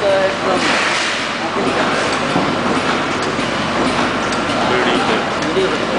Saya Really good. Really good.